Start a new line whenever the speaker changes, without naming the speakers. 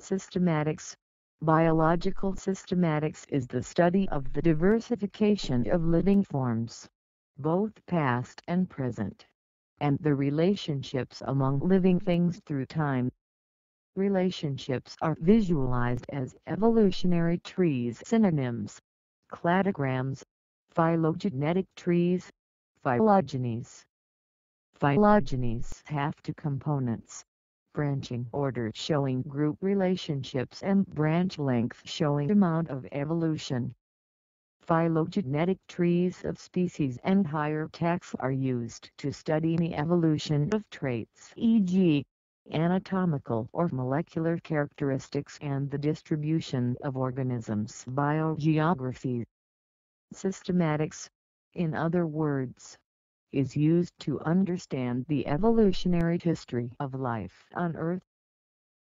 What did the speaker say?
Systematics Biological systematics is the study of the diversification of living forms, both past and present, and the relationships among living things through time. Relationships are visualized as evolutionary trees synonyms, cladograms, phylogenetic trees, phylogenies. Phylogenies have two components branching order showing group relationships and branch length showing amount of evolution. Phylogenetic trees of species and higher taxa are used to study the evolution of traits e.g., anatomical or molecular characteristics and the distribution of organisms biogeography. Systematics, in other words, is used to understand the evolutionary history of life on Earth.